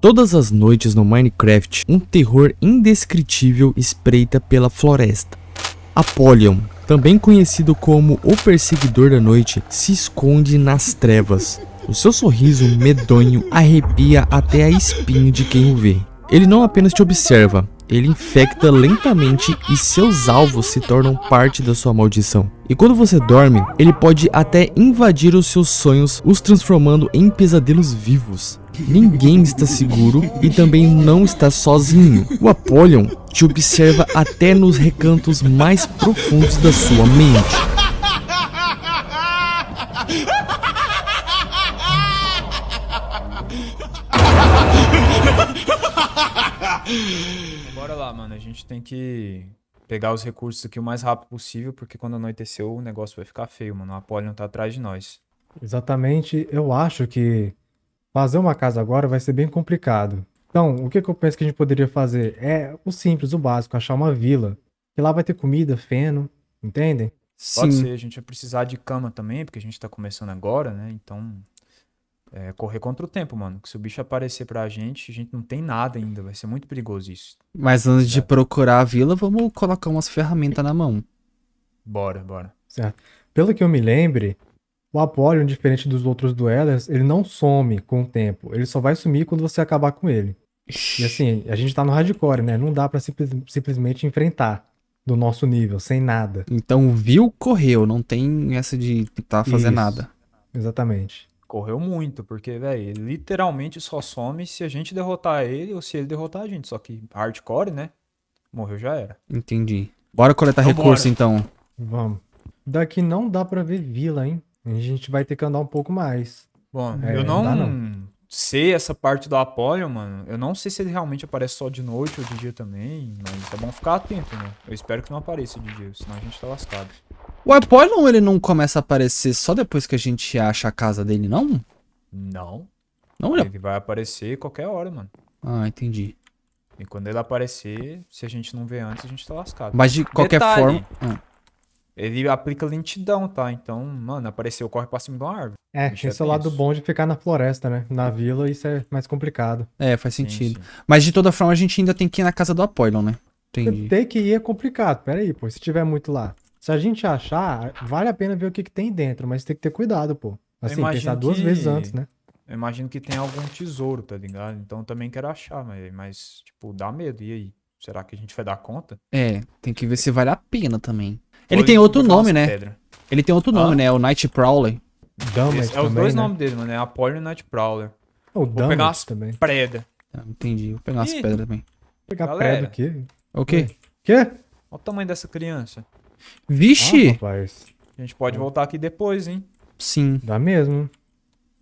Todas as noites no Minecraft, um terror indescritível espreita pela floresta. Apollyon, também conhecido como o Perseguidor da Noite, se esconde nas trevas. O seu sorriso medonho arrepia até a espinha de quem o vê. Ele não apenas te observa, ele infecta lentamente e seus alvos se tornam parte da sua maldição. E quando você dorme, ele pode até invadir os seus sonhos, os transformando em pesadelos vivos. Ninguém está seguro e também não está sozinho. O Apollyon te observa até nos recantos mais profundos da sua mente. Bora lá, mano. A gente tem que pegar os recursos aqui o mais rápido possível, porque quando anoiteceu o negócio vai ficar feio, mano. O Apollyon tá atrás de nós. Exatamente. Eu acho que fazer uma casa agora vai ser bem complicado. Então, o que, que eu penso que a gente poderia fazer? É o simples, o básico, achar uma vila. Que lá vai ter comida, feno, entendem? Pode ser, a gente vai precisar de cama também, porque a gente tá começando agora, né? Então, é, correr contra o tempo, mano. Que se o bicho aparecer pra gente, a gente não tem nada ainda. Vai ser muito perigoso isso. Mas antes de procurar a vila, vamos colocar umas ferramentas na mão. Bora, bora. Certo. Pelo que eu me lembre, o Apollyon, diferente dos outros duelers, ele não some com o tempo. Ele só vai sumir quando você acabar com ele. E assim, a gente tá no hardcore, né? Não dá pra simples- simplesmente enfrentar do nosso nível, sem nada. Então, viu, correu. Não tem essa de tentar fazer Isso. nada. Exatamente. Correu muito, porque, velho, ele literalmente só some se a gente derrotar ele ou se ele derrotar a gente. Só que hardcore, né? Morreu já era. Entendi. Bora coletar Então recurso, bora. então. Vamos. Daqui não dá pra ver vila, hein? A gente vai ter que andar um pouco mais. Bom, É, eu não não, dá sei essa parte do Apollyon, mano. Eu não sei se ele realmente aparece só de noite ou de dia também, mas é bom ficar atento, né? Eu espero que não apareça de dia, senão a gente tá lascado. O Apollyon, ele não começa a aparecer só depois que a gente acha a casa dele, não? Não. Não, ele... Ele vai aparecer qualquer hora, mano. Ah, entendi. E quando ele aparecer, se a gente não ver antes, a gente tá lascado. Mas de qualquer Detalhe. forma... Ah, Ele aplica lentidão, tá? Então, mano, apareceu, corre pra cima de uma árvore. É, tem é seu lado bom de ficar na floresta, né? Na vila isso é mais complicado. é, faz Sim, sentido. sim. Mas de toda forma, a gente ainda tem que ir na casa do Apollyon, né? Entendi. Ter que ir é complicado. Pera aí, pô. Se tiver muito lá. Se a gente achar, vale a pena ver o que, que tem dentro, mas tem que ter cuidado, pô. Assim, pensar duas que- vezes antes, né? Eu imagino que tem algum tesouro, tá ligado? Então eu também quero achar, mas, mas, tipo, dá medo. E aí? Será que a gente vai dar conta? É, tem que ver se vale a pena também. Ele Ou tem outro pegar nome, né? pedras? Ele tem outro nome, né? O Night Prowler. Esse- é os dois né? nomes dele, mano. É Apollyon e Night Prowler. O pegar Damage umas também. Preda. Ah, entendi. Vou pegar umas Ih. pedras também. Pegar Galera. pré do quê? O quê? Quê? Olha o tamanho dessa criança. Vixe! Ah, rapaz. A gente pode voltar aqui depois, hein? Sim. Dá mesmo.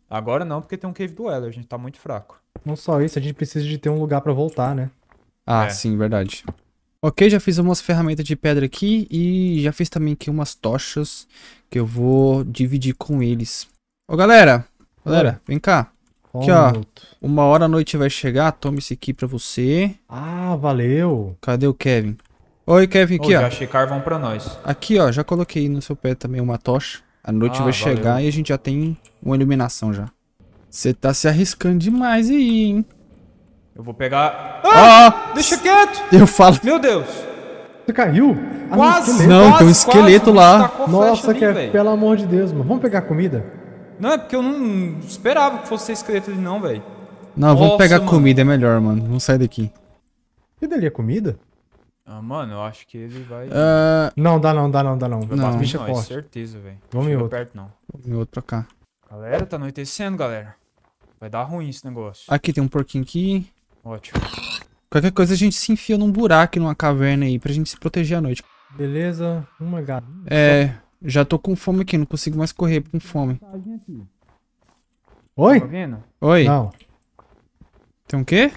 Agora não, porque tem um Cave Dweller. A gente tá muito fraco. Não só isso, a gente precisa de ter um lugar pra voltar, né? Ah, É. sim, verdade. Ok, já fiz umas ferramentas de pedra aqui e já fiz também aqui umas tochas que eu vou dividir com eles. Ô, galera! Galera, vem cá. Aqui, ó. minuto. Uma hora a noite vai chegar, toma esse aqui pra você. Ah, valeu. Cadê o Kevin? Oi, Kevin, Ô, aqui, já ó. achei carvão pra nós. Aqui, ó, já coloquei no seu pé também uma tocha. A noite Ah, vai valeu. chegar e a gente já tem uma iluminação já. Você tá se arriscando demais aí, hein? Eu vou pegar. Ó, Deixa quieto! eu falo. Meu Deus! Você caiu? Ah, Quase! esqueleto. Não, quase, tem um esqueleto quase, lá. Nossa, ali, que é, pelo amor de Deus, mano. Vamos pegar comida? Não, é porque eu não esperava que fosse esqueleto ali, não, velho. Não, vamos Nossa, pegar mano. comida, é melhor, mano. Vamos sair daqui. E dali é comida? Ah, mano, eu acho que ele vai. Ah, Não, dá não, dá não, dá não. não. bicho em é forte. certeza, velho. Vamos em outro. perto, não. vem outro pra cá. Galera, tá anoitecendo, galera. Vai dar ruim esse negócio. Aqui tem um porquinho aqui. Ótimo. Qualquer coisa a gente se enfia num buraco, numa caverna aí, pra gente se proteger à noite. Beleza, uma galinha. É, já tô com fome aqui, não consigo mais correr com fome. Oi? Tá? Oi, Não. tem um quê?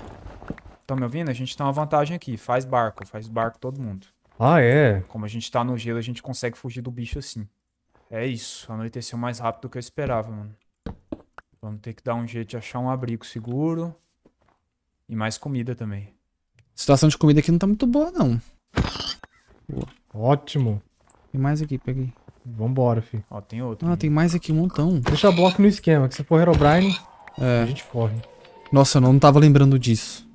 Tá me ouvindo? A gente tem uma vantagem aqui. Faz barco, faz barco todo mundo. Ah, é. Como a gente tá no gelo, a gente consegue fugir do bicho assim. É isso. Anoiteceu mais rápido do que eu esperava, mano. Vamos ter que dar um jeito de achar um abrigo seguro. E mais comida também. A situação de comida aqui não tá muito boa, não. Ótimo. Tem mais aqui, peguei. Vambora, filho. Ó, tem outro. Ah, ali. tem mais aqui um montão. Deixa bloco no esquema, que se for Herobrine, a É, gente corre. Nossa, eu não tava lembrando disso.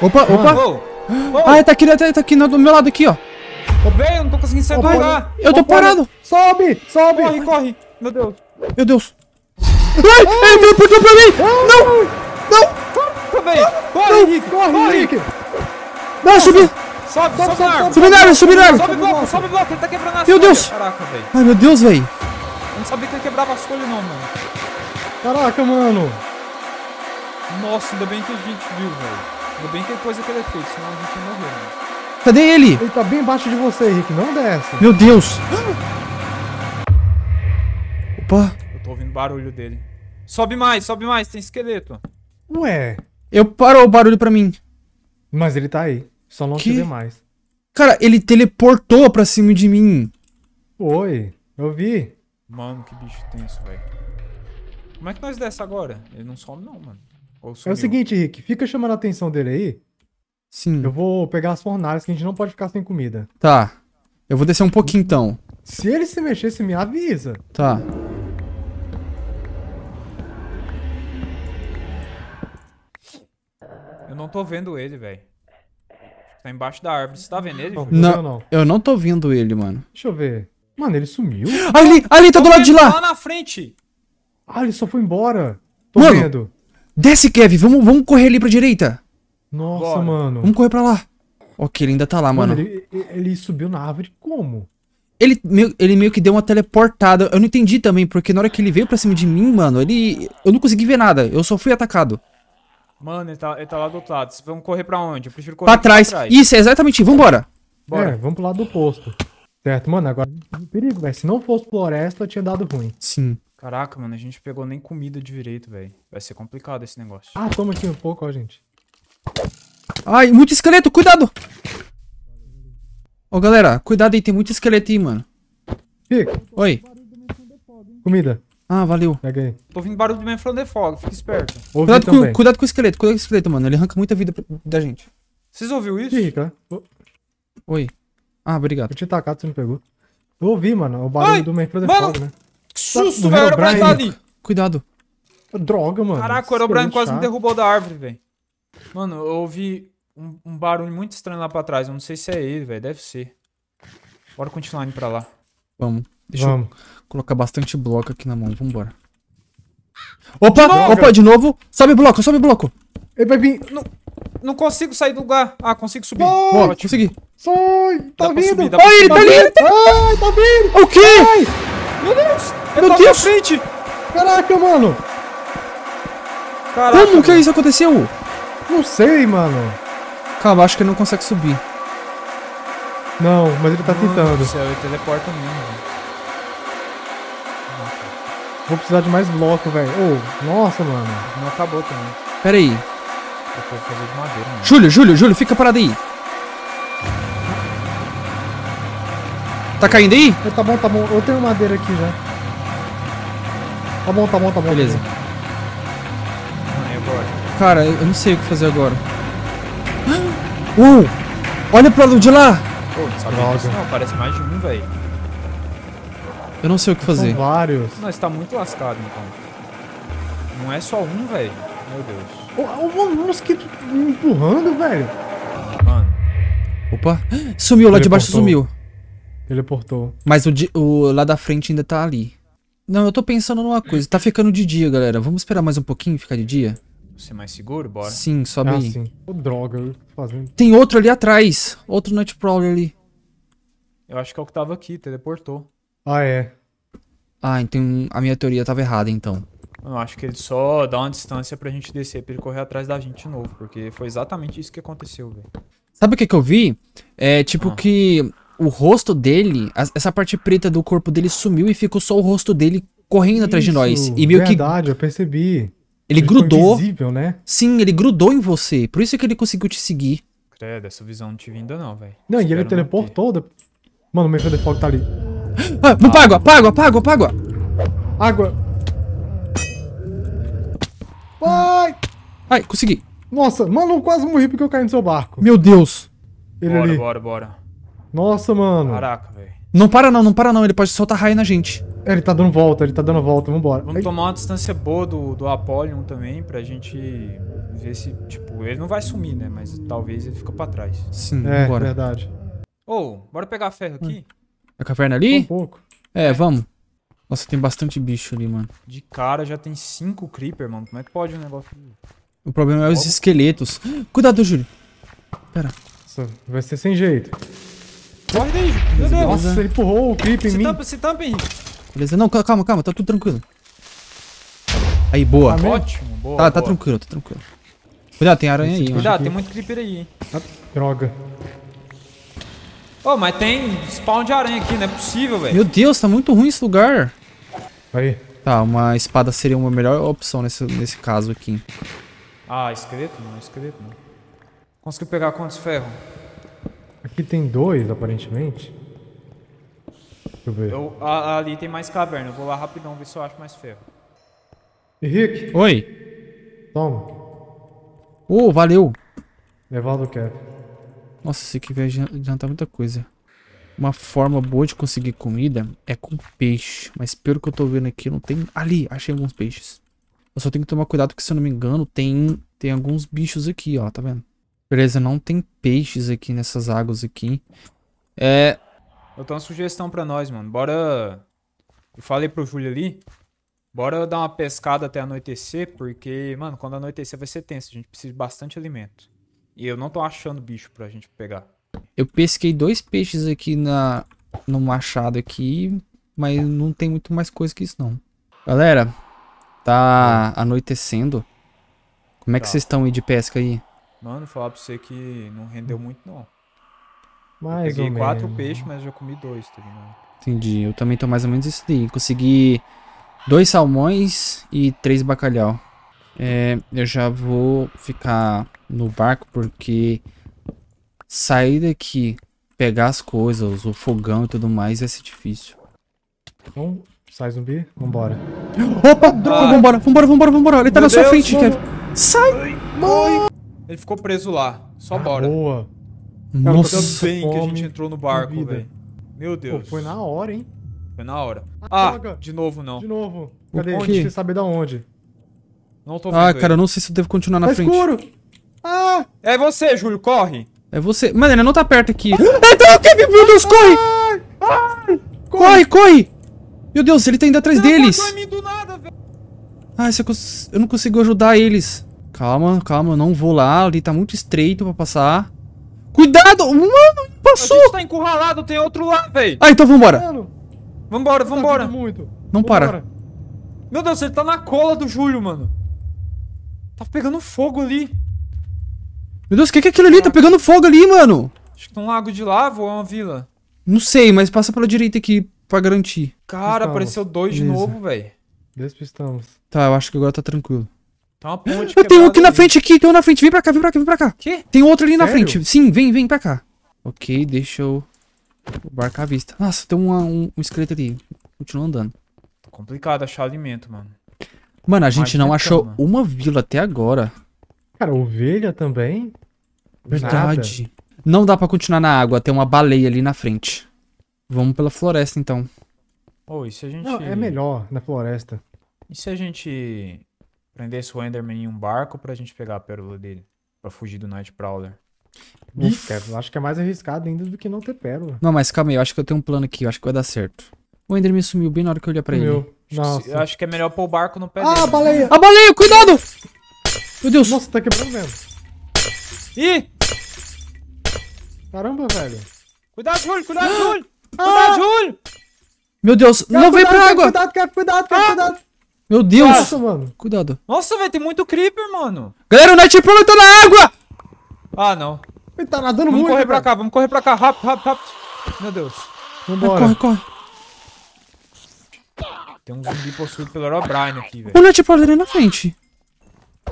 Opa, opa! Ô, ô, Ah, tá aqui, tá, tá aqui do meu lado aqui, ó. ô, velho, eu não tô conseguindo sair do lugar. Eu tô parado. Sobe! Sobe! Corre, corre. Meu Deus. Meu Deus. Ai, ele teleportou pra mim! Não! Não! Velho. Corre, Henrique. Corre, Henrique! Não, subi! Sobe, sobe, sobe. Subi na árvore, subi na árvore! Sobe bloco, sobe bloco. Ele tá quebrando as Meu. Deus. Caraca, velho. Ai, meu Deus, velho. Eu não sabia que ele quebrava as folhas, não, mano. Caraca, mano! Nossa, ainda bem que a gente viu, velho. Ainda bem que ele pôs aquele efeito, senão a gente ia morrer, mano. Cadê ele? Ele tá bem embaixo de você, Henrique. Não desce. Meu Deus. Opa. Eu tô ouvindo barulho dele. Sobe mais, sobe mais, tem esqueleto. Ué. Eu parou o barulho pra mim. Mas ele tá aí. Só não Que? te vê mais. Cara, ele teleportou pra cima de mim. Oi. Eu vi. Mano, que bicho tenso, velho. Como é que nós desce agora? Ele não some não, mano. Ou É o seguinte, Henrique. Fica chamando a atenção dele aí. Sim. Eu vou pegar as fornalhas que a gente não pode ficar sem comida. Tá. Eu vou descer um pouquinho então. Se ele se mexer, você me avisa. Tá. Eu não tô vendo ele, velho. Tá embaixo da árvore. Você tá vendo ele? Não, não. Não, eu não tô vendo ele, mano. Deixa eu ver. Mano, ele sumiu? Ali, ali, tá do Tô lado de lá. Lá na frente. Ah, ele só foi embora. Tô Mano. vendo. Desce, Kevin. Vamos, vamos correr ali pra direita. Nossa, Bora. mano. Vamos correr pra lá. Ok, ele ainda tá lá, mano. Mano, ele, ele- subiu na árvore como? Ele meio, ele meio que deu uma teleportada. Eu não entendi também, porque na hora que ele veio pra cima de mim, mano, ele. Eu não consegui ver nada. Eu só fui atacado. Mano, ele tá, ele tá lá do outro lado. Vocês vão correr pra onde? Eu prefiro correr Pra aqui trás. Isso, é exatamente. Vambora. Bora. É, vamos pro lado do posto. Certo, mano, agora perigo, velho. Se não fosse floresta, tinha dado ruim. Sim. Caraca, mano, a gente pegou nem comida direito, velho. Vai ser complicado esse negócio. Ah, toma aqui um pouco, ó, gente. Ai, muito esqueleto, cuidado! Ô galera, cuidado aí, tem muito esqueleto aí, mano. Fica, Oi. comida. Ah, valeu. Pega aí. Tô ouvindo barulho de Manfred de Fog, fica esperto. Ouve Cuidado com, cuidado com o esqueleto, cuidado com o esqueleto, mano. Ele arranca muita vida pra- da gente. Vocês ouviram isso? Fica. Eu Oi. Ah, obrigado. tinha tacado, você não pegou. Eu ouvi, mano, o barulho Ai, do Manfred mano! Fog, né? Que susto, velho. Era pra estar ali. Cuidado. Droga, mano. Caraca, o Herobrine Esse quase me derrubou da árvore, velho. Mano, eu ouvi um, um barulho muito estranho lá pra trás. Eu não sei se é ele, velho. Deve ser. Bora continuar indo pra lá. Vamos. Deixa Vamos. eu colocar bastante bloco aqui na mão. Vambora. Opa, novo? opa, de novo. Sobe bloco, sobe bloco. Ele vai vir. Não consigo sair do lugar. Ah, consigo subir. Boa, Ótimo. consegui. Sai! Tá vindo! subir, Olha, ele tá tá... Ai, tá vindo! O quê? Meu Deus! Meu tá Deus! na frente! Caraca, mano! Caraca, Como que isso aconteceu? Não sei, mano. Calma, acho que ele não consegue subir. Não, mas ele tá Mano tentando. do céu, ele teleporta mesmo. Vou precisar de mais bloco, velho. Ô, nossa, mano. Não acabou também. Pera aí. Eu vou fazer de madeira, mano. Júlio, Júlio, Júlio, fica parado aí. Tá caindo aí? É, Tá bom, tá bom. Eu tenho madeira aqui já. Tá bom, tá bom, tá bom. Beleza. E agora? Cara, eu não sei o que fazer agora. Uh! Olha pro lado de lá! Pô, não sabia Droga. disso não. Parece mais de um, velho. Eu não sei o que fazer. São vários. Nós tá muito lascado, então. Não é só um, velho. Meu Deus. Ô, ô, um mosquito me empurrando, velho. Mano, Opa! Sumiu, lá de baixo Teleportou. Teleportou. Mas o, o lá da frente ainda tá ali. Não, eu tô pensando numa coisa. Tá ficando de dia, galera. Vamos esperar mais um pouquinho e ficar de dia? você é mais seguro? Bora. Sim, sobe Ah, aí. sim. Ô, droga, eu tô fazendo. Tem outro ali atrás. Outro Nightcrawler ali. Eu acho que é o que tava aqui, teleportou. Ah, é. Ah, então a minha teoria tava errada, então. Eu acho que ele só dá uma distância pra gente descer, pra ele correr atrás da gente de novo. Porque foi exatamente isso que aconteceu, velho. Sabe o que que eu vi? É tipo Ah. que o rosto dele, essa parte preta do corpo dele sumiu e ficou só o rosto dele correndo atrás de nós. Isso, E meio que Verdade, eu percebi. ele ficou grudou. invisível, né? Sim, ele grudou em você. Por isso que ele conseguiu te seguir. Credo, essa visão não tive ainda não, velho. Não, e ele Espero teleportou. da- Mano, o de Fog tá ali. Ah, vamos pra água, pra água, pra água, pra água. Água! Vai! Ai, consegui. Nossa, mano, eu quase morri porque eu caí no seu barco. Meu Deus. ter. Ele Bora, ali. bora, bora. Nossa, mano. Caraca, velho. Não para não, não para não. Ele pode soltar raio na gente. Ele tá dando volta, ele tá dando volta, vambora. Vamos Ai, tomar uma distância boa do, do Apollyon também, pra gente ver se, tipo, ele não vai sumir, né? Mas talvez ele fica pra trás. Sim, É, bora. verdade. Ô, bora pegar ferro aqui? A caverna Um ali? pouco. É, vamos. Nossa, tem bastante bicho ali, mano. De cara já tem cinco creeper, mano. Como é que pode um negócio... O problema é os esqueletos. Cuidado, Júlio. Nossa, vai ser sem jeito. Corre daí, meu Deus. Nossa, ele empurrou o creep em Se mim. tampa, se tampa, Henrique. Beleza? Não, calma, calma, tá tudo tranquilo. Aí, boa. Amém. Ótimo, boa, Tá, tá boa. tranquilo, tá tranquilo. Cuidado, tem aranha aí. Cuidado, tem muito creeper aí, hein. Ah, droga. Ô, mas tem spawn de aranha aqui, não é possível, velho. Meu Deus, tá muito ruim esse lugar. Aí. Tá, uma espada seria uma melhor opção nesse, nesse caso aqui. Ah, esqueleto não, esqueleto não. Conseguiu pegar quantos ferros? Aqui tem dois, aparentemente. Deixa eu ver. Eu, a- ali tem mais caverna, eu vou lá rapidão ver se eu acho mais ferro. Henrique, Oi. toma. Ô, valeu. Evaldo quer. Nossa, esse aqui vai adian- adiantar muita coisa. Uma forma boa de conseguir comida é com peixe. Mas pelo que eu tô vendo aqui, não tem... Ali, achei alguns peixes. Eu só tenho que tomar cuidado que, se eu não me engano, tem, tem alguns bichos aqui, ó. Tá vendo? Beleza, não tem peixes aqui nessas águas aqui. É... Eu tenho uma sugestão pra nós, mano. Bora. Eu falei pro Júlio ali. Bora dar uma pescada até anoitecer, porque, mano, quando anoitecer vai ser tenso. A gente precisa de bastante alimento. E eu não tô achando bicho pra gente pegar. Eu pesquei dois peixes aqui na, no machado aqui, mas não tem muito mais coisa que isso não. Galera, tá anoitecendo. Como é que Tá. vocês estão aí de pesca aí? Mano, falar pra você que não rendeu muito, não. Mais Peguei ou quatro peixes, mas já comi dois, tá ligado? Entendi, eu também tô mais ou menos isso daí. Consegui dois salmões e três bacalhau. É, eu já vou ficar no barco porque sair daqui, pegar as coisas, o fogão e tudo mais vai ser difícil. Então, sai zumbi, vambora. Opa, droga, vambora, vambora, vambora, vambora. Ele tá Meu na sua Deus, frente. Kevin. Sai! Ele ficou preso lá. Só bora. Boa. Nossa, Nossa. Bem que a gente entrou no barco, velho. Meu Pô, Deus. foi na hora, hein? Foi na hora. Ah, Ah, de novo não. De novo. Cadê? quê? Você sabe da onde? Não tô vendo Ah, cara, eu ele. não sei se eu devo continuar na tá frente. escuro! Ah! É você, Júlio, corre. É você. Mano, ele não tá perto aqui. Então, Kevin, meu Deus, corre! Corre, corre! Meu Deus, ele tá indo atrás deles. Não mim do nada, velho. Ah, cons- eu não consigo ajudar eles. Calma, calma, eu não vou lá. Ali tá muito estreito pra passar. Cuidado! Mano, A passou! gente tá encurralado, tem outro lá, velho. Ah, então vambora. Mano, Vambora, tá vambora. vindo muito. Não para. Vambora. Meu Deus, ele tá na cola do Júlio, mano. Tá pegando fogo ali. Meu Deus, o que que é aquilo ali? Tá pegando fogo ali, mano. Acho que tem um lago de lava ou é uma vila. Não sei, mas passa pela direita aqui pra garantir. Cara, Estamos. apareceu dois de Beleza. novo, velho. Despistamos. Tá, eu acho que agora tá tranquilo. Tá uma ponte Eu tenho um aqui na frente aqui, tem um na frente. Vem pra cá, vem pra cá, vem pra cá. Que? Tem outro ali na Sério? frente. Sim, vem, vem pra cá. Ok, deixa eu. O barco à vista. Nossa, tem uma- um, um esqueleto ali. Continua andando. Tá complicado achar alimento, mano. Mano, a gente Imagina não achou cama. uma vila até agora. Cara, ovelha também? Verdade. Não dá pra continuar na água, tem uma baleia ali na frente. Vamos pela floresta então. Ô, e se a gente. Não, é melhor na floresta. E se a gente prendesse o Enderman em um barco pra gente pegar a pérola dele? Pra fugir do Night Prowler. Cara, eu acho que é mais arriscado ainda do que não ter pérola. Não, mas calma aí, eu acho que eu tenho um plano aqui, eu acho que vai dar certo. O Enderman sumiu bem na hora que eu olhei pra ele. Meu, que- nossa. Eu acho que é melhor pôr o barco no pé dele. Ah, baleia! A baleia, cuidado! Meu Deus! Nossa, tá quebrando mesmo. Ih! Caramba, velho. Cuidado, Júlio! Cuidado, Júlio! Cuidado, Júlio! Meu Deus! não vem pra água! Cuidado, Kev, cuidado, Kev, cuidado. Meu Deus! Nossa, mano. Cuidado. Nossa, velho, tem muito creeper, mano. Galera, o Night Prowler tá na água! Ah, não. Ele tá nadando Vamos muito. correr pra velho. cá, vamos correr pra cá. Rápido, rápido, rápido. Meu Deus. Vambora. corre, corre. Tem um zumbi possuído pelo Herobrine aqui, velho. O Night Prowler ali na frente.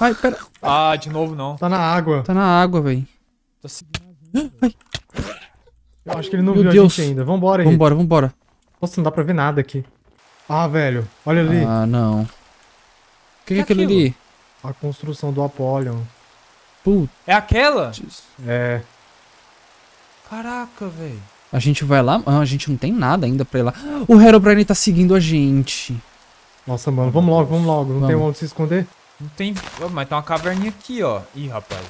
Ai, pera. Ah, de novo não. Tá na água. Tá na água, velho. Tô se- Eu acho que ele não Meu viu Deus. a gente ainda. Vambora, Henrique. Vambora, vambora. Nossa, não dá pra ver nada aqui. Ah, velho. Olha ali. Ah, não. O que, que é aquilo aquilo? ali? A construção do Apollyon. Putz. É aquela? É. Caraca, velho. A gente vai lá. Ah, a gente não tem nada ainda pra ir lá. O Herobrine tá seguindo a gente. Nossa, mano, vamos logo, vamos logo. Não tem Vamos. onde se esconder? Não tem. Ô, Mas tem uma caverninha aqui, ó. Ih, rapaz.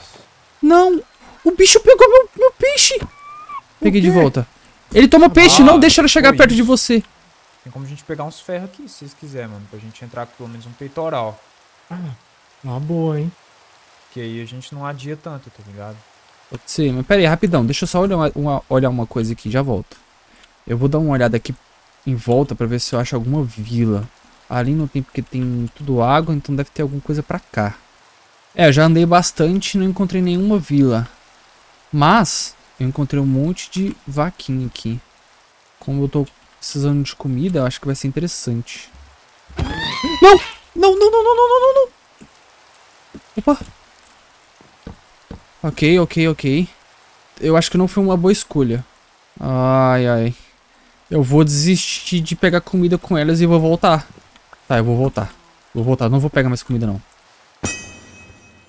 Não! O bicho pegou meu, meu peixe! Peguei de volta. Ele toma peixe, Ah, não deixa ela chegar perto de isso. você. Tem como a gente pegar uns ferros aqui, se vocês quiserem, mano. Pra gente entrar com pelo menos um peitoral. Uma boa, hein? Que aí a gente não adia tanto, tá ligado? Pode ser, mas pera aí, rapidão. Deixa eu só olhar uma, uma- olhar uma coisa aqui, já volto. Eu vou dar uma olhada aqui em volta pra ver se eu acho alguma vila. Ali não tem porque tem tudo água, então deve ter alguma coisa pra cá. É, eu já andei bastante e não encontrei nenhuma vila. Mas eu encontrei um monte de vaquinha aqui. Como eu tô precisando de comida, eu acho que vai ser interessante. Não! Não, não, não, não, não, não, não, não! Opa! Ok, ok, ok. Eu acho que não foi uma boa escolha. Ai, ai. Eu vou desistir de pegar comida com elas e vou voltar. Tá, eu vou voltar. Vou voltar, não vou pegar mais comida não.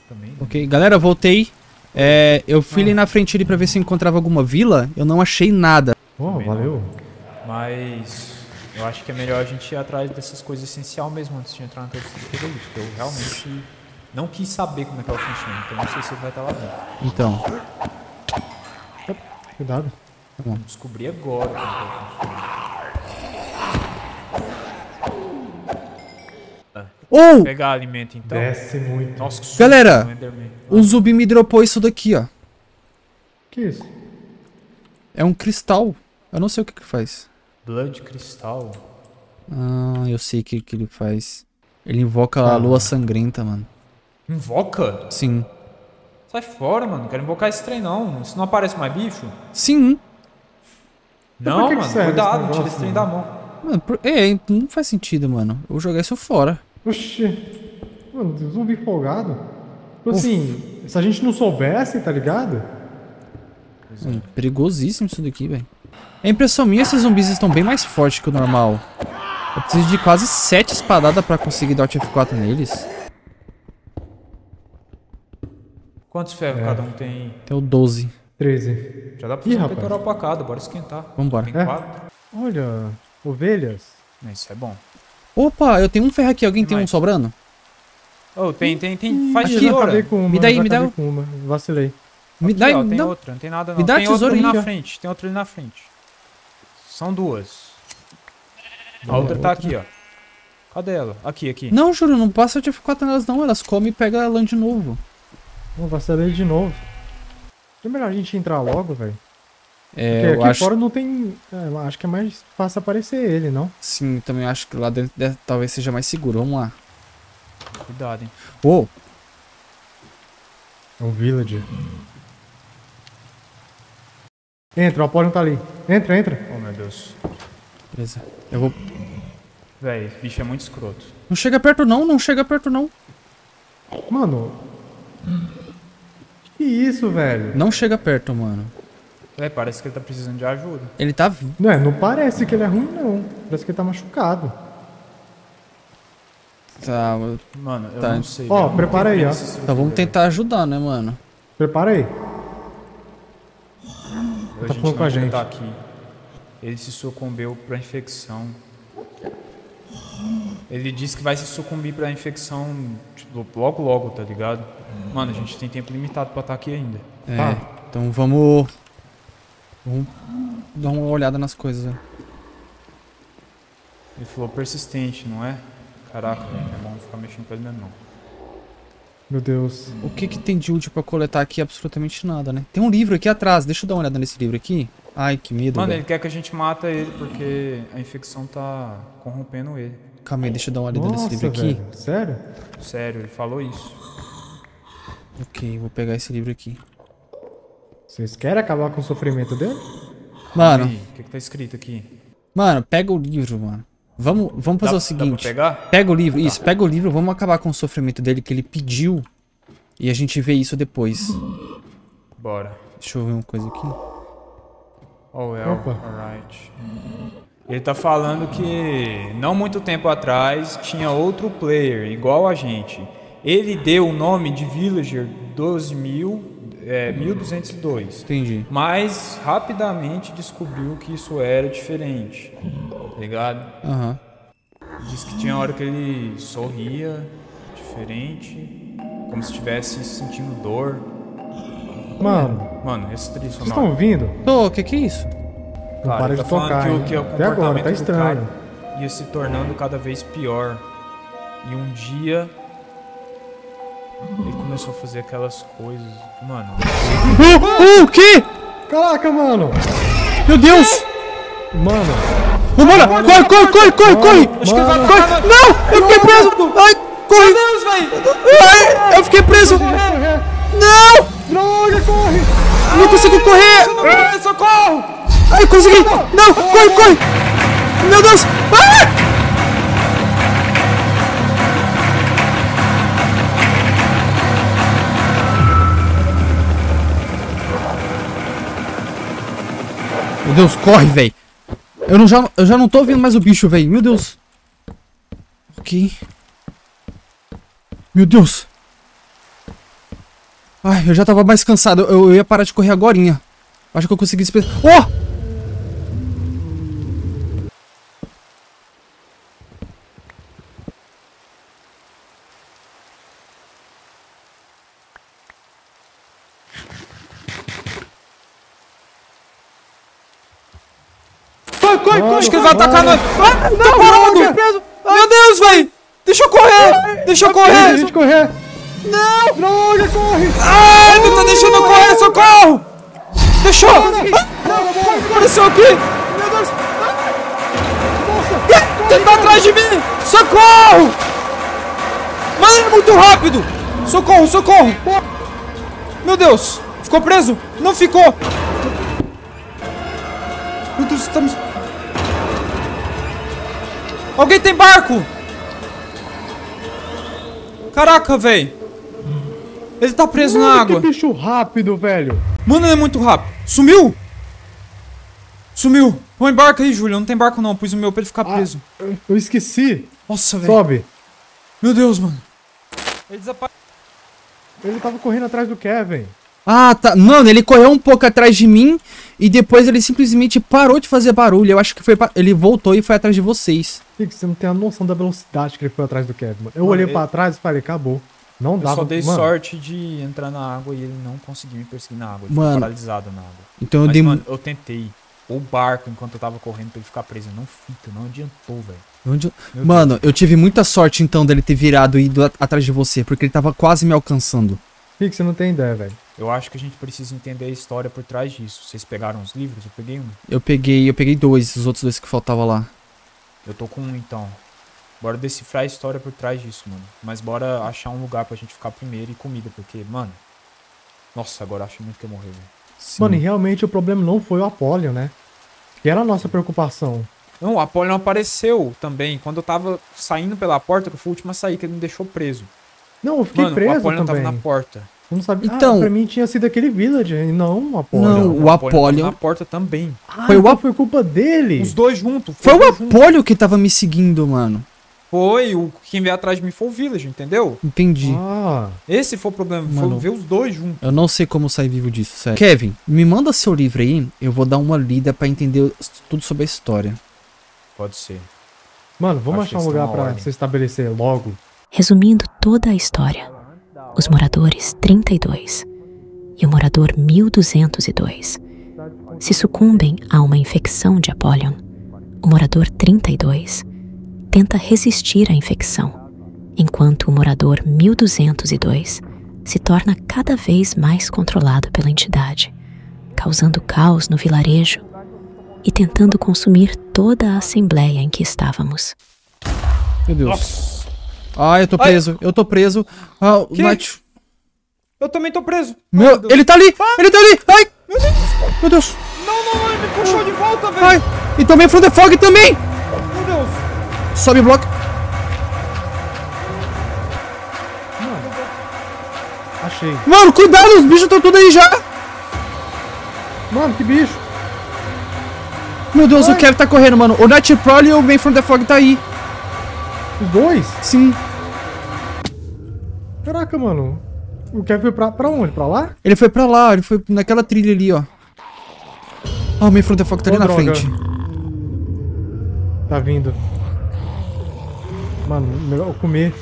Também. Ok, galera, voltei. É, eu fui ali na frente ali pra ver se eu encontrava alguma vila. Eu não achei nada. Oh, valeu. Mas eu acho que é melhor a gente ir atrás dessas coisas essenciais mesmo antes de entrar naquela estrutura ali. Porque eu realmente não quis saber como é que ela funciona. Então não sei se ele vai estar lá dentro. Então. Cuidado. Vamos descobrir agora como que ela funciona. Oh! Pegar alimento então. Desce muito. Nossa, que susto, Galera, um Enderman. Um zumbi me dropou isso daqui, ó. Que isso? É um cristal. Eu não sei o que que faz. Blood cristal. Ah, eu sei o que que ele faz. Ele invoca a Ah. lua sangrenta, mano. Invoca? Sim. Sai fora, mano. Não quero invocar esse trem, não. Isso não aparece mais bicho? Sim. Não, que que mano. esse Cuidado, tira esse trem mano? da mão. Mano, por- é, não faz sentido, mano. Eu vou jogar isso fora. Oxi. Mano, zumbi folgado. Tipo assim, se a gente não soubesse, tá ligado? Hum, perigosíssimo isso daqui, velho. É impressão minha, esses zumbis estão bem mais fortes que o normal. Eu preciso de quase 7 espadadas pra conseguir dar Alt F4 neles. Quantos ferros É. cada um tem aí? Tem o 12. 13. Já dá pra Ih, fazer um rapaz. peitoral pra cada, bora esquentar. Vambora. Tem É. quatro. Olha, ovelhas. Isso é bom. Opa, eu tenho um ferro aqui. Alguém Tem tem um sobrando? Oh, tem, tem, tem. Faz Ih, eu tesoura. com uma, Me dá aí, me dá um. com uma. Vacilei. Me Aqui, dá, ó, tem dá. outra, não tem nada não. me dá tem outra tesoura ali na frente, tem outra ali na frente. São duas. A Boa, outra tá outra. aqui, ó. Cadê ela? Aqui, aqui. Não, juro, não passa Alt F4 nelas não. Elas comem e pegam a lã de novo. Não, vacilei de novo. É melhor a gente entrar logo, velho. É, Porque eu aqui acho... fora não tem. é, acho que é mais fácil aparecer ele, não? Sim, também acho que lá dentro deve- talvez seja mais seguro. Vamos lá. Cuidado, hein. Ô, É um village. Entra, o Apollon tá ali. Entra, entra. Oh, meu Deus. beleza. Eu vou... Véi, esse bicho é muito escroto. Não chega perto não, não chega perto não. Mano. Que isso, velho? Não chega perto, mano. Véi, parece que ele tá precisando de ajuda. Ele tá... Não, é, não parece que ele é ruim, não. Parece que ele tá machucado. Tá, Mano, eu Tá. não sei. Ó, não prepara aí, ó. tá, vamos velho. tentar ajudar, né, mano? Prepara aí. A Tá gente falando com a gente. tá aqui. Ele se sucumbiu pra infecção. Ele disse que vai se sucumbir pra infecção tipo, logo logo, tá ligado? Mano, a gente tem tempo limitado pra estar aqui ainda. É, Tá. então vamos... Vamos dar uma olhada nas coisas, né? Ele falou persistente, não é? Caraca, é bom ficar mexendo com ele mesmo não. Meu Deus. O que que tem de útil pra coletar aqui? Absolutamente nada, né? Tem um livro aqui atrás, deixa eu dar uma olhada nesse livro aqui. Ai, que medo, Mano, ele quer que a gente mata ele porque a infecção tá corrompendo ele. Calma aí, deixa eu dar uma olhada nesse Nossa, livro aqui. velho. Sério? Sério, ele falou isso. Ok, vou pegar esse livro aqui. Vocês querem acabar com o sofrimento dele? Mano, o que, que tá escrito aqui? mano, pega o livro, mano. Vamos, vamos fazer Dá- o seguinte. Pega o livro, isso, pega o livro, vamos acabar com o sofrimento dele que ele pediu. E a gente vê isso depois. Bora. Deixa eu ver uma coisa aqui. Oh, well, Opa. alright. Ele tá falando que não muito tempo atrás tinha outro player igual a gente. Ele deu o nome de Villager 12000, é, 1202. Entendi. Mas rapidamente descobriu que isso era diferente. Tá ligado? Aham. Diz que tinha hora que ele sorria diferente, como se estivesse sentindo dor. Mano, Mano, esse trilho vocês sonoro. estão ouvindo? Ô, que que é isso? Não Cara, para ele de tá falando tocar, que, o- hein? que o Até agora, comportamento tá do estranho. cara ia se tornando cada vez pior. E um dia ele começou a fazer aquelas coisas. Mano, Oh, o quê? Caraca, mano! Meu Deus! Mano, Vambora! Corre, corre, corre, corre, corre! Acho que vai Corre! Não! Eu fiquei preso! Ai, corre! Deus, velho! Ai, eu fiquei preso! Não! Droga, corre! Não consigo correr! Socorro! Ai, consegui! Não! Corre, corre! Meu Deus! Ah! Deus, corre, velho! Eu, não já, eu já não tô ouvindo mais o bicho, velho. Meu Deus. Ok. Meu Deus. Ai, eu já tava mais cansado. Eu, eu ia parar de correr agorinha. Acho que eu consegui. Oh! Corre, corre! Acho que ele vai atacar nós! Ah, tá parado! Meu Deus, velho! Deixa eu correr! Deixa eu Deixa a correr! correr! Não! Droga, corre! Ai, não tá deixando eu correr, socorro! Deixou! Ah, Apareceu aqui! Meu Deus! Ele tá atrás de mim! Socorro! Mano, ele é muito rápido! Socorro, socorro! Meu Deus! Ficou preso? Não ficou! Meu Deus, estamos... Alguém tem barco! Caraca, velho! Ele tá preso na Mano, água. Que bicho rápido, velho! Mano, ele é muito rápido. Sumiu! Sumiu. Põe barco aí, Júlio. Não tem barco não. Pus o meu pra ele ficar preso. Eu esqueci. Nossa, velho. Sobe. Meu Deus, mano. Ele desapareceu. Ele tava correndo atrás do Kevin. Ah, tá. Mano, ele correu um pouco atrás de mim e depois ele simplesmente parou de fazer barulho. Eu acho que foi pra... ele voltou e foi atrás de vocês. Fique, você não tem a noção da velocidade que ele foi atrás do Kevin. mano. Eu Mano, olhei ele- pra trás e falei, acabou. Não eu dava. só dei mano, sorte de entrar na água e ele não conseguir me perseguir na água. Ele Mano. ficou paralisado na água. Então eu Mas, dei. mano, eu tentei. O barco, enquanto eu tava correndo pra ele ficar preso, não fica, não adiantou, velho. Onde eu- Mano, eu tive muita sorte então dele ter virado e ido atrás de você, porque ele tava quase me alcançando. Fique, você não tem ideia, velho. Eu acho que a gente precisa entender a história por trás disso. Vocês pegaram os livros? Eu peguei um. Eu peguei, eu peguei dois, os outros dois que faltava lá. Eu tô com um então. Bora decifrar a história por trás disso, mano. Mas bora achar um lugar pra gente ficar primeiro e comida, porque, mano. Nossa, agora acho muito que eu morrer, velho. Mano, e realmente o problema não foi o Apollyon, né? Que era a nossa preocupação. Não, o Apollo não apareceu também. Quando eu tava saindo pela porta, que eu fui o último a sair, que ele me deixou preso. Não, eu fiquei Mano, o preso Apollo não também. tava na porta. Eu não sabia. Então- Ah, pra mim tinha sido aquele villager e não o Apollyon. Não, o Apollyon- na porta também. Ah, Foi o então Ap- foi culpa dele. Os dois juntos. Foi o dois juntos. Apollo que tava me seguindo, mano. Foi, o quem veio atrás de mim foi o Village, entendeu? Entendi. Ah, Esse foi o problema, Mano. foi ver os dois juntos. Eu não sei como sair vivo disso, sério. Kevin, me manda seu livro aí, eu vou dar uma lida pra entender tudo sobre a história. Pode ser. mano, vamos Acho achar um lugar ordem. se estabelecer logo. Resumindo toda a história, os moradores 32 e o morador 1202 se sucumbem a uma infecção de Apollyon. O morador 32 tenta resistir à infecção, enquanto o morador 1202 se torna cada vez mais controlado pela entidade, causando caos no vilarejo e tentando consumir toda a assembleia em que estávamos. Meu Deus. Ah, eu tô Ai. preso, eu tô preso. Ah, o? Night- Eu também tô preso. Meu, Ai, ele tá ali! Ele tá ali! Ai! Meu Deus. Meu Deus! Não, não, não, ele me puxou de volta, velho. Ai! E também From the Fog também! Meu Deus. Sobe bloco. Achei. Mano, cuidado, os bichos estão tudo aí já! Mano, que bicho. Meu Deus, o Kevin tá correndo, mano. O Night Prowler e o Man From the Fog tá aí. Os dois? Sim. Caraca, mano. O Kevin foi pra, pra onde? Pra lá? Ele foi pra lá, ele foi naquela trilha ali, ó. Ó, o meio front tá ali na droga. frente. Tá vindo. Mano, melhor eu comer.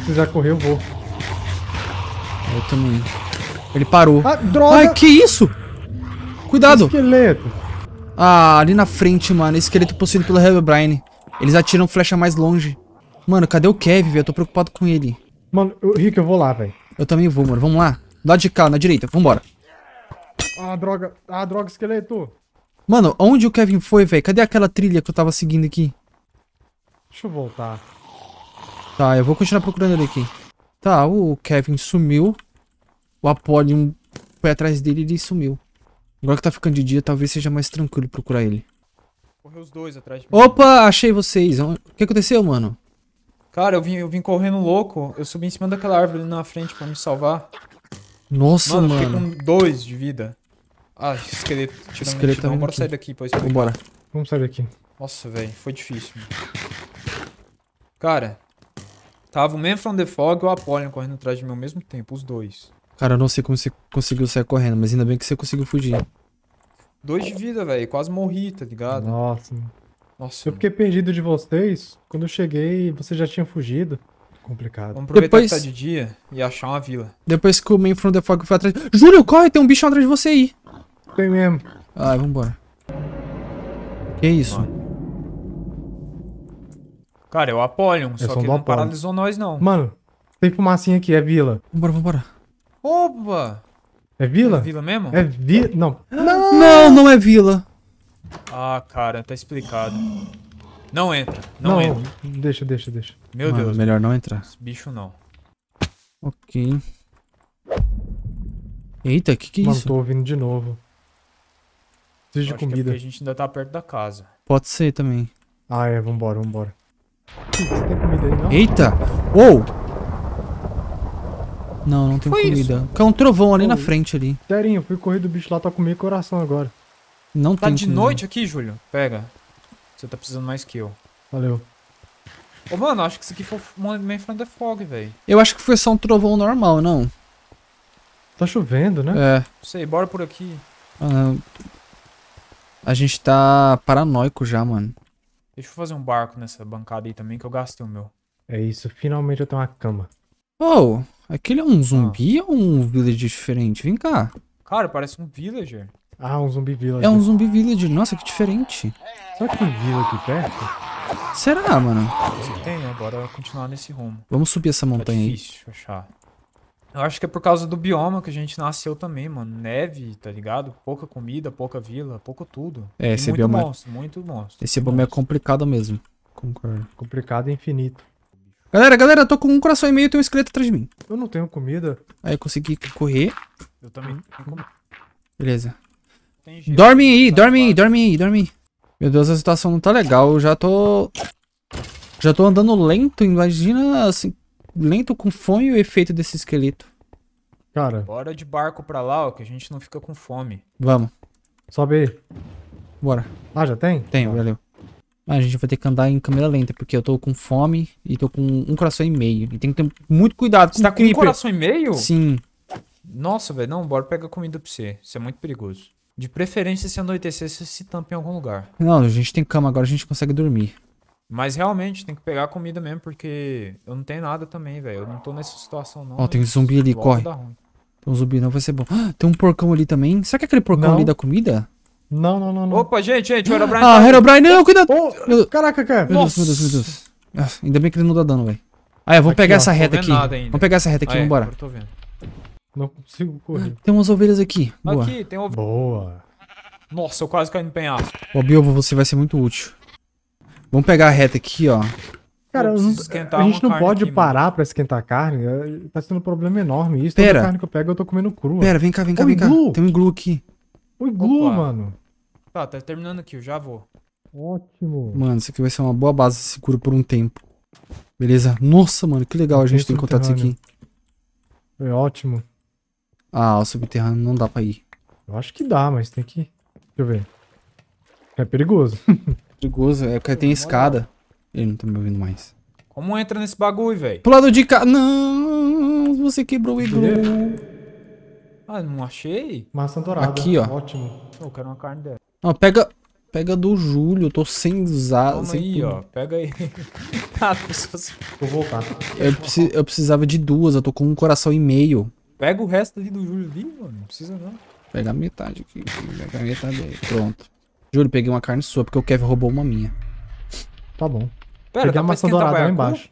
Se quiser correr, eu vou. Eu também. Ele parou. Ah, droga! Ai, que isso? Cuidado! Esqueleto. Ah, ali na frente, mano. Esqueleto possuído pelo Herobrine. Eles atiram flecha mais longe. Mano, cadê o Kevin, velho? Eu tô preocupado com ele. Mano, eu, Rick, eu vou lá, velho. Eu também vou, mano. Vamos lá. Do lado de cá, na direita. Vambora. Ah, droga. Ah, droga, esqueleto. Mano, onde o Kevin foi, velho? Cadê aquela trilha que eu tava seguindo aqui? Deixa eu voltar. Tá, eu vou continuar procurando ele aqui. Tá, o Kevin sumiu. O Apollyon foi atrás dele e ele sumiu. Agora que tá ficando de dia, talvez seja mais tranquilo procurar ele. Correu os dois atrás de mim. Opa, achei vocês. O que aconteceu, mano? Cara, eu vim, eu vim correndo louco. Eu subi em cima daquela árvore ali na frente pra me salvar. Nossa, Mano, mano. eu fiquei com dois de vida. Ah, esqueleto tirando Esqueleto vindo Bora sair daqui pra explicar. Vambora. Vamos sair daqui. Nossa, velho, foi difícil. Mano. Cara, tava o Man from the Fog e o Apollyon correndo atrás de mim ao mesmo tempo, os dois. Cara, eu não sei como você conseguiu sair correndo, mas ainda bem que você conseguiu fugir. Dois de vida, velho. Quase morri, tá ligado? Nossa. Nossa. Eu fiquei perdido de vocês. Quando eu cheguei, você já tinha fugido. Complicado. Vamos aproveitar Depois- que tá de dia e achar uma vila. Depois que o Man from the Fog foi atrás. Júlio, corre, tem um bicho atrás de você aí. Tem mesmo. Ai, vambora. Que isso? Cara, é o Apollyon, só que não Apollyon. paralisou nós, não. Mano, tem fumacinha aqui. É vila. Vambora, vambora. Opa! É É vila? vila mesmo? É vila. Não. Não, não é vila. Ah, cara, tá explicado. Não entra, não, entra. Deixa, deixa, deixa. Meu Mano, Deus, melhor não entrar. esse bicho não. Ok. Eita, que que é Mano, isso? tô ouvindo de novo. Preciso de é comida. porque a gente ainda tá perto da casa. Pode ser também. Ah, é. Vambora, vambora. Ih, Você tem comida aí, não? Eita! Uou! Não, não tem comida. Caiu um trovão ali na Ô, frente ali. Serinho, eu fui correr do bicho lá, tá com meio coração agora. Não Tá tem de comida. noite aqui, Júlio? Pega. Você tá precisando mais que eu. Valeu. Ô, mano, acho que isso aqui foi o Man from the Fog, velho. Eu acho que foi só um trovão normal, não. Tá chovendo, né? É. Não sei, bora por aqui. ah, a gente tá paranoico já, mano. Deixa eu fazer um barco nessa bancada aí também, que eu gastei o meu. É isso, finalmente eu tenho uma cama. Oh, aquele é um zumbi ou um village diferente? Vem cá. Cara, parece um villager. Ah, um zumbi village. É um zumbi village. Nossa, que diferente. Será que tem vila aqui perto? Será, mano? Você tem, né? Bora continuar nesse rumo. Vamos subir essa Tá montanha aí. difícil achar. Eu acho que é por causa do bioma que a gente nasceu também, mano. Neve, tá ligado? Pouca comida, pouca vila, pouco tudo. É, E esse muito bioma é- monstro, muito monstro. Esse bioma é complicado mesmo. Concordo. Complicado e infinito. Galera, galera, eu tô com um coração e meio e tem um esqueleto atrás de mim. Eu não tenho comida. Aí eu consegui correr. Eu também. Beleza. Tem jeito. Dorme aí, Tá dorme aí, dorme aí, dorme aí. Meu Deus, a situação não tá legal. Eu já tô. Já tô andando lento. Imagina assim. Lento com fome e o efeito desse esqueleto. Cara, Bora de barco pra lá, ó, que a gente não fica com fome. Vamos, sobe aí. bora. Ah, já tem? Tenho, valeu. Ah, a gente vai ter que andar em câmera lenta, porque eu tô com fome e tô com um coração e meio. E tem que ter muito cuidado com Você tá com um coração e meio? Sim. Nossa, velho, não, bora pegar comida pra você. Isso é muito perigoso. De preferência, se anoitecer, você se tampa em algum lugar. Não, a gente tem cama agora, a gente consegue dormir. Mas realmente, tem que pegar comida mesmo, porque eu não tenho nada também, velho. Eu não tô nessa situação, não. Ó, tem zumbi ali, corre. Tem um zumbi, não vai ser bom. Ah, tem um porcão ali também. Será que aquele porcão Não. ali dá comida? Não, não, não, não. Opa, gente, gente, o Herobrine Ah, tá- Herobrine, não, cuidado! Ô, Meu- caraca, cara. Meu Deus, meu Deus, meu Deus. Ah, ainda bem que ele não dá dano, velho. Ah, é, vamos pegar ó, essa reta aqui. Vamos pegar essa reta aqui, Ah, é, vambora. eu tô vendo. Não consigo correr. Tem umas ovelhas aqui. Boa. Aqui, tem ovo. Boa. Nossa, eu quase caí no penhasco. Ó, Biovo, você vai ser muito útil. Vamos pegar a reta aqui, ó. Cara, a gente não pode aqui, parar pra esquentar a carne. é, Tá sendo um problema enorme. Isso, Pera. toda carne que eu pego eu tô comendo crua. Pera, vem cá, vem cá, Ô, vem cá. iglu. Tem um iglu aqui. O iglu, Opa. mano. Tá, tá terminando aqui, eu já vou. Ótimo. Mano, isso aqui vai ser uma boa base segura por um tempo. Beleza? Nossa, mano, que legal a gente ter encontrado isso aqui. Foi ótimo. Ah, o subterrâneo não dá pra ir. Eu acho que dá, mas tem que. Deixa eu ver. É perigoso. Perigoso, é porque tem escada. Ele não tá me ouvindo mais. Como entra nesse bagulho, velho? Pro lado de cá. Não, você quebrou o iglu. Ah, não achei? Maçã dourada. Aqui, ó. Ótimo. Eu quero uma carne dessa. Não, pega, pega do Júlio, eu tô sem usar. Calma sem aí, tudo. ó. Pega aí. tá, pessoas- Vou voltar. Eu, preci- eu precisava de duas, eu tô com um coração e meio. Pega o resto ali do Júlio ali, mano. Não precisa não. Pega a metade aqui, pega a metade aí. Pronto. Júlio, peguei uma carne sua, porque o Kevin roubou uma minha. Tá bom. Pera, Peguei a maçã dourada lá embaixo.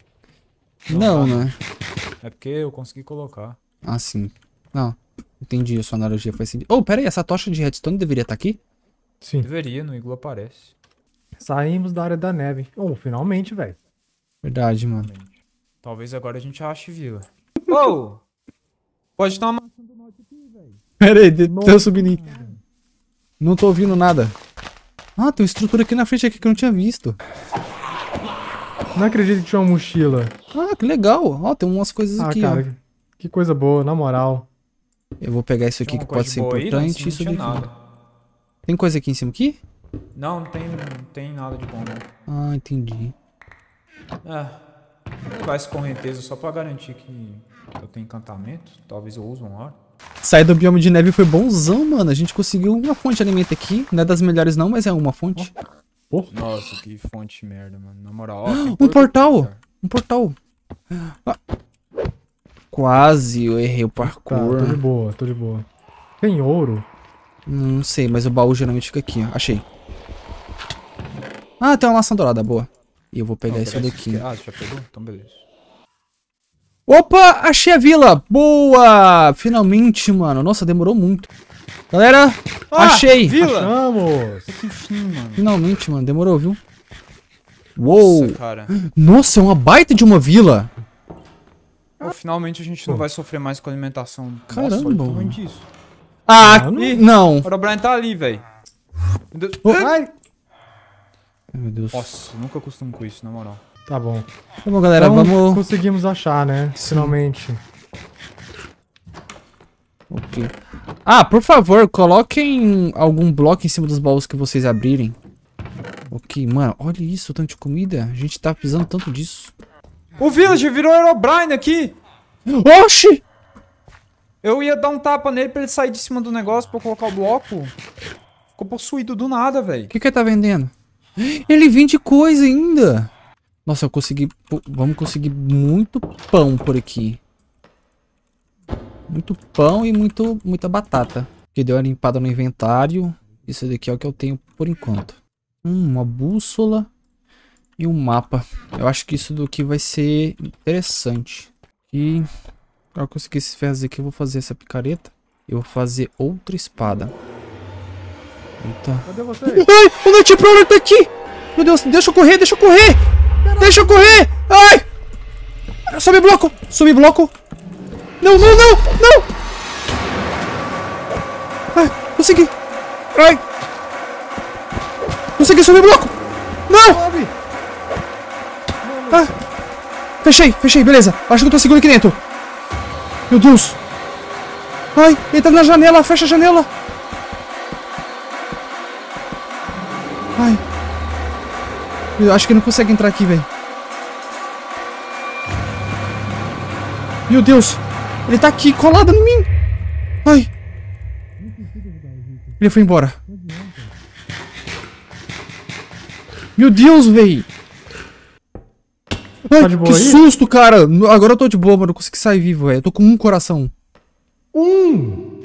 Não, né? É porque eu consegui colocar. Ah, sim. Não, entendi, a sua analogia faz sentido. Oh, pera aí, essa tocha de redstone deveria estar aqui? Sim. Deveria, no iglu aparece. Saímos da área da neve. Oh, finalmente, velho. Verdade, mano. Talvez agora a gente ache vila. Ô! Pode dar uma. Pera aí, de- tô subindo. aí. Não tô ouvindo nada. Ah, tem uma estrutura aqui na frente aqui que eu não tinha visto. Não acredito que tinha uma mochila. Ah, que legal. Ó, tem umas coisas Ah, aqui, cara, ó. que- coisa boa, na moral. Eu vou pegar isso aqui que pode de ser boa aí? Não, importante. isso daqui. Tem coisa aqui em cima aqui? Não, não tem, não tem nada de bom, não. Ah, entendi. É. Vou levar essa correnteza só pra garantir que eu tenho encantamento. Talvez eu use uma hora. Sair do bioma de neve foi bonzão, mano. A gente conseguiu uma fonte de alimento aqui. Não é das melhores não, mas é uma fonte. Nossa, que fonte de merda, mano. Na moral, ó, Um portal! Um portal. Ah. Quase eu errei o Tá, parkour. tô de boa, tô de boa. Tem ouro? Não sei, mas o baú geralmente fica aqui, ó. Achei. Ah, tem uma maçã dourada, boa. E eu vou pegar Não, isso daqui. Ah, você já pegou? Então beleza. Opa, achei a vila! Boa! Finalmente, mano. Nossa, demorou muito. Galera, achei! Ah, Vila! Vamos! Enfim, mano. Finalmente, mano. Demorou, viu? Uou! Nossa, cara. Nossa, é uma baita de uma vila! Pô, finalmente a gente não vai sofrer mais com alimentação. Caramba. Nossa, olha o tamanho disso. Ah, Mano. não! Ora, o Brian tá ali, velho. Meu Deus. Ai! Meu Deus. Nossa, nunca costumo com isso, na moral. Tá bom. Tá bom, galera, Então, vamos... conseguimos achar, né? Finalmente. Ok. Ah, por favor, coloquem algum bloco em cima dos baús que vocês abrirem. Ok, mano, olha isso, o tanto de comida. A gente tá precisando tanto disso. O Village virou Herobrine aqui! Oxi! Eu ia dar um tapa nele pra ele sair de cima do negócio pra eu colocar o bloco. Ficou possuído do nada, velho. O que que ele tá vendendo? Ele vende coisa ainda. Nossa, eu consegui... Vamos conseguir muito pão por aqui. Muito pão e muito, muita batata. Que deu uma limpada no inventário. Isso daqui é o que eu tenho por enquanto. Hum, uma bússola e um mapa. Eu acho que isso daqui vai ser interessante. E para eu conseguir esses ferros aqui, eu vou fazer essa picareta. Eu vou fazer outra espada. Eita. Cadê você? Ai, o Night Prowler tá aqui! Meu Deus, deixa eu correr, deixa eu correr! Deixa eu correr! Ai! Sobe bloco! Sobe bloco! Não, não, não! Não! Ai, consegui! Ai! Consegui subir bloco! Não! Ah, fechei, fechei, beleza. Acho que eu tô seguro aqui dentro. Meu Deus. Ai, entra na janela, fecha a janela. Ai. Eu acho que não consegue entrar aqui, velho. Meu Deus. Ele tá aqui, colado em mim. Ai. Ele foi embora. Meu Deus, velho. Ai, Tá de boa que aí? susto, cara. Agora eu tô de boa, mano. Eu consegui sair vivo, velho. Eu tô com um coração. Um!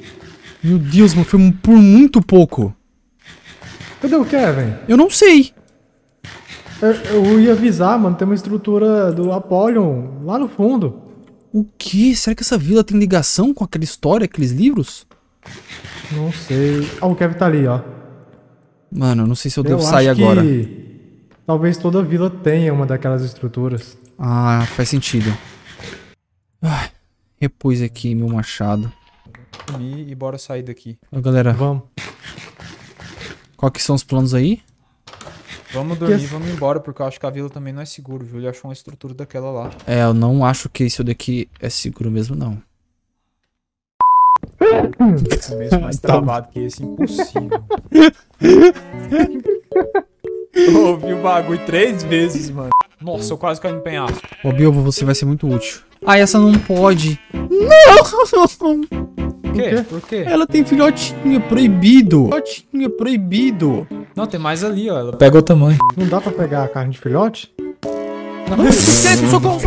Meu Deus, mano. Foi por muito pouco. Cadê o Kevin? Eu não sei. Eu, eu ia avisar, mano. Tem uma estrutura do Apollon lá no fundo. O que? Será que essa vila tem ligação com aquela história, aqueles livros? Não sei. Ah, o Kevin tá ali, ó. Mano, eu não sei se eu, Eu devo acho sair que agora. Talvez toda vila tenha uma daquelas estruturas. Ah, faz sentido. Ai, repus aqui meu machado. Comi e bora sair daqui. Ô, galera, Vamos. qual que são os planos aí? Vamos dormir, Yes. vamos embora, porque eu acho que a vila também não é seguro, viu? Ele achou uma estrutura daquela lá. É, eu não acho que isso daqui é seguro mesmo, não. Mesmo mais travado que esse, impossível. Eu ouvi o bagulho três vezes, mano. Nossa, eu quase caí no penhasco. Ô, Bilbo, você vai ser muito útil. Ah, essa não pode. Não! Por quê? Por quê? Ela tem filhotinho, proibido. Filhotinho, proibido. Não, tem mais ali, ó. Ela pega o tamanho. Não dá pra pegar a carne de filhote? Socorro, socorro.